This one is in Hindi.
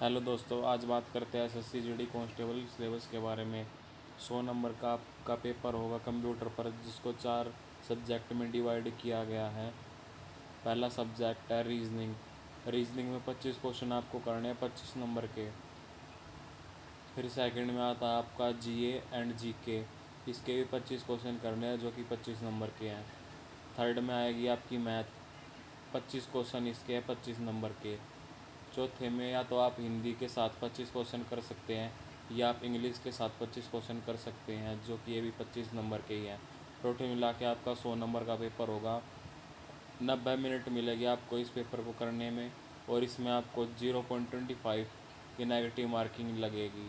हेलो दोस्तों, आज बात करते हैं S S C G D constable syllabus के बारे में। सौ नंबर का आपका पेपर होगा कंप्यूटर पर, जिसको चार सब्जेक्ट में डिवाइड किया गया है। पहला सब्जेक्ट है रीजनिंग। रीजनिंग में पच्चीस क्वेश्चन आपको करने हैं पच्चीस नंबर के। फिर सेकंड में आता है आपका जीए एंड जी इसके भी पच्चीस क्वेश्चन करने हैं जो कि पच्चीस नंबर के हैं। थर्ड में आएगी आपकी मैथ। पच्चीस क्वेश्चन इसके हैं पच्चीस नंबर के। चौथे में या तो आप हिंदी के साथ पच्चीस क्वेश्चन कर सकते हैं, या आप इंग्लिश के साथ पच्चीस क्वेश्चन कर सकते हैं, जो कि ये भी पच्चीस नंबर के ही हैं। टोटल मिला के आपका सौ नंबर का पेपर होगा। नब्बे मिनट मिलेगी आपको इस पेपर को करने में, और इसमें आपको ज़ीरो पॉइंट ट्वेंटी फाइव की नेगेटिव मार्किंग लगेगी।